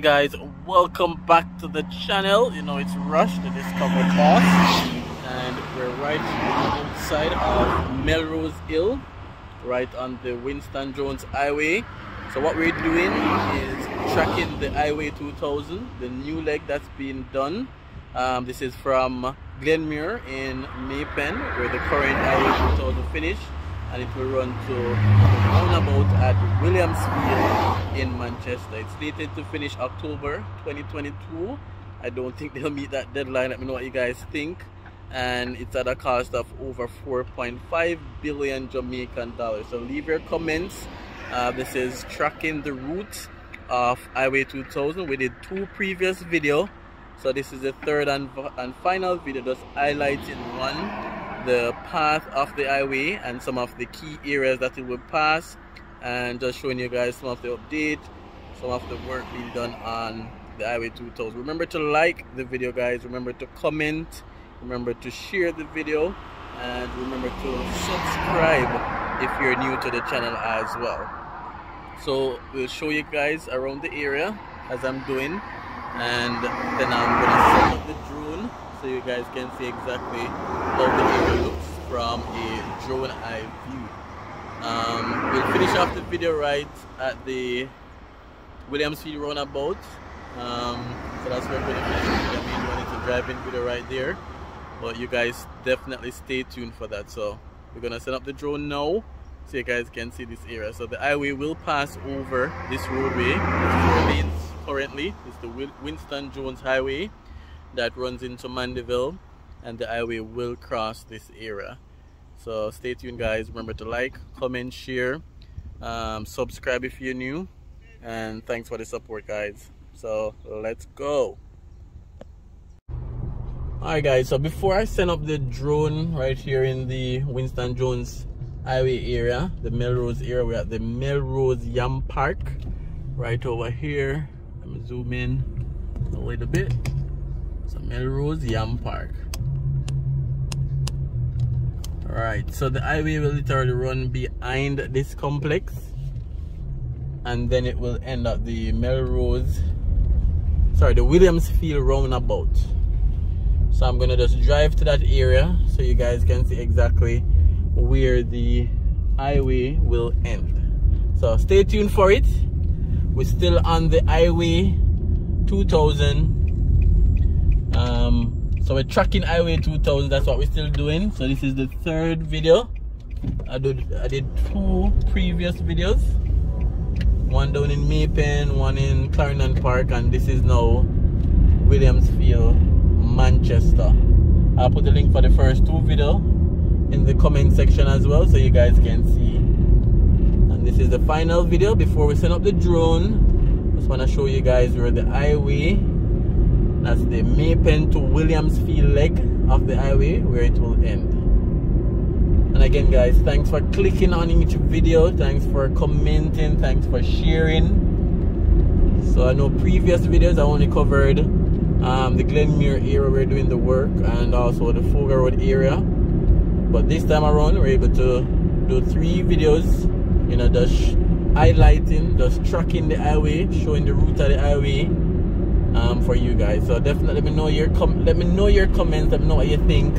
Guys, welcome back to the channel. You know it's Rush, the Discover Boss, and we're right outside of Melrose Hill, right on the Winston Jones Highway. So what we're doing is tracking the Highway 2000, the new leg that's being done. Um, this is from Glenmuir in May Pen, where the current Highway 2000 finished and it will run to roundabout at Williamsfield in Manchester. It's slated to finish October 2022. I don't think they'll meet that deadline. Let me know what you guys think. And it's at a cost of over 4.5 billion Jamaican dollars. So leave your comments. Uh, this is tracking the route of Highway 2000. We did two previous video. So this is the third and, and final video just highlighting one the path of the highway and some of the key areas that it will pass. And just showing you guys some of the update some of the work being done on the highway 2000 remember to like the video guys. Remember to comment. Remember to share the video. And remember to subscribe if you're new to the channel as well. So we'll show you guys around the area as I'm doing. And then I'm gonna set up the drone so you guys can see exactly how the area looks from a drone eye view. Um, we'll finish off the video right at the Williamsfield roundabout. Um, so that's where we're going to finish the main one. It's a driving video right there. But you guys definitely stay tuned for that. So we're going to set up the drone now so you guys can see this area. So the highway will pass over this roadway. Lanes currently. It's the Winston Jones Highway that runs into Mandeville and the highway will cross this area so stay tuned guys. Remember to like comment share um, subscribe if you're new and thanks for the support guys. So let's go. Alright guys so before I send up the drone right here in the Winston Jones highway area the Melrose area we're at the Melrose Yam Park right over here. Let me zoom in a little bit so Melrose Yam Park. Alright, so the highway will literally run behind this complex and then it will end at the Melrose, sorry, the Williamsfield roundabout. So I'm gonna just drive to that area so you guys can see exactly where the highway will end. So stay tuned for it. We're still on the highway 2000 um so we're tracking highway 2000 that's what we're still doing so this is the third video i did i did two previous videos one down in May Pen, one in Clarendon Park, and this is now Williamsfield, Manchester. I'll put the link for the first two video in the comment section as well so you guys can see. And this is the final video before we send up the drone. Just want to show you guys where the highway that's the May Pen to Williamsfield leg of the highway where it will end. And again guys, thanks for clicking on each video. Thanks for commenting. Thanks for sharing. So I know previous videos I only covered um, the Glenmuir area we're doing the work and also the Foga Road area. But this time around we're able to do three videos, you know, just highlighting, just tracking the highway, showing the route of the highway, um, for you guys. So definitely let me know your com let me know your comments. Let me know what you think.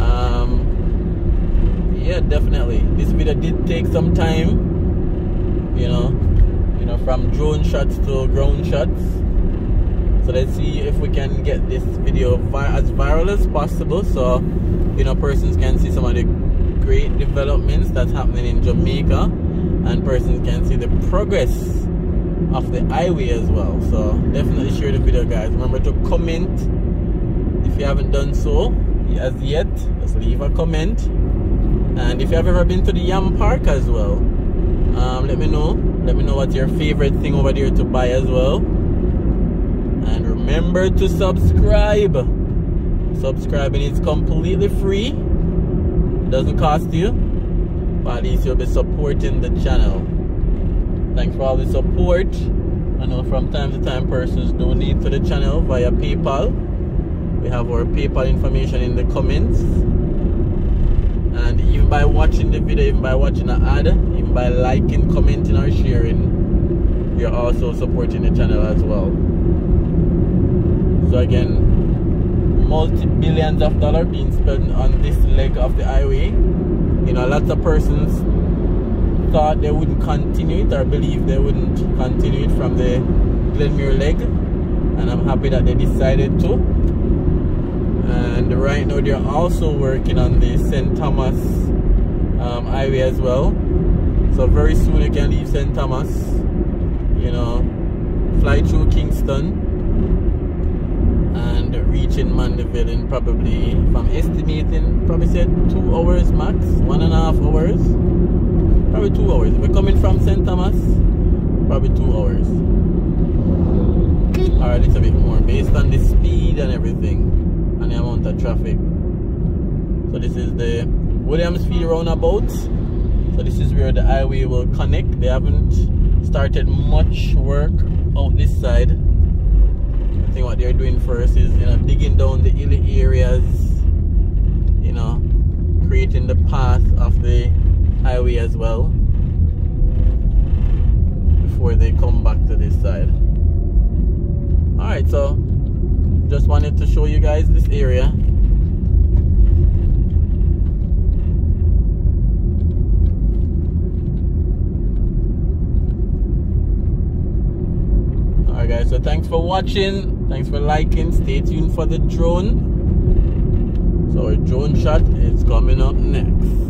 Um, yeah, definitely. This video did take some time. You know, you know, from drone shots to ground shots. So let's see if we can get this video as viral as possible. So you know, persons can see some of the great developments that's happening in Jamaica, and persons can see the progress of the highway as well. So definitely share the video guys. Remember to comment if you haven't done so as yet. Just leave a comment. And if you have ever been to the yam park as well um, let me know. Let me know what's your favorite thing over there to buy as well. And remember to subscribe. Subscribing is completely free. It doesn't cost you but at least you'll be supporting the channel Thanks for all the support. I know from time to time persons donate to the channel via PayPal. We have our PayPal information in the comments. And even by watching the video, even by watching the ad, even by liking, commenting or sharing, you're also supporting the channel as well. So again, multi-billions of dollars being spent on this leg of the highway. You know, lots of persons thought they wouldn't continue it or believe they wouldn't continue it from the Glenmuir leg. And I'm happy that they decided to. And right now they're also working on the St. Thomas um, highway as well. So very soon you can leave St. Thomas, you know, fly through Kingston and reaching Mandeville in probably, if I'm estimating, probably said two hours max, one and a half hours. Probably two hours. If we're coming from St. Thomas, probably two hours. Or a little bit more based on the speed and everything and the amount of traffic. So this is the Williamsfield roundabout. So this is where the highway will connect. They haven't started much work out this side. I think what they're doing first is you know digging down the hilly areas, you know, creating the path of the highway as well. Before they come back to this side. Alright, so just wanted to show you guys this area. Alright guys so thanks for watching. Thanks for liking. Stay tuned for the drone. So a drone shot is coming up next